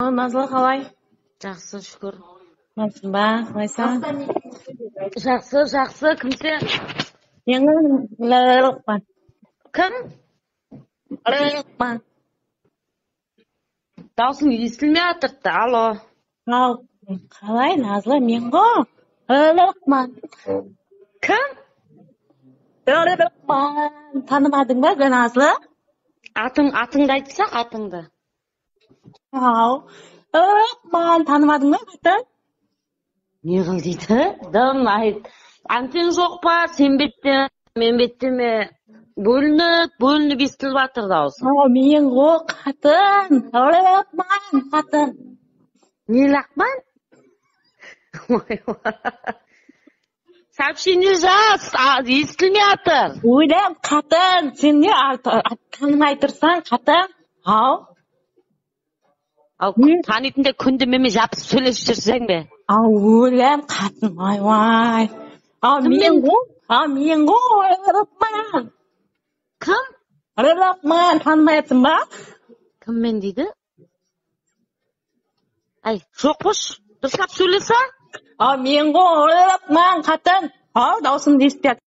Назлы қалай? Жақсы шүкір. Жақсың ба? Қалайсың? Жақсы жақсы. Кім сен? Мен лылықпан кім? Лылықпан даусың естілмей жатыр алло. Ал қалай назлы? Мен ғой кім? Танымадың ба назлы? Атың атыңды айтсақ атыңды. Ау лылықпан танымадың ба не қыл дейді дым айт антен жоқ па сен беттен мен беттеме бөлініп бөлініп естіліп жатыр дауысың ау мен ғой қатын лылықпан қатын не лақман сообщение жаз естілмей жатыр ойлам қатын сен не танымай тұрсаң қатын ау ал танитындай күнде менімен жабысып сөйлесіп жүрсең бе? Ау өлем қатын ойбай ау мен ғой ау мен ғой рыпман кім? Рыпман танымайсың ба? Кім мен дейді? Әй жоқ қош дұрыстап сөйлесе ау мен ғой рыпман қатын. Ау даусымды естіп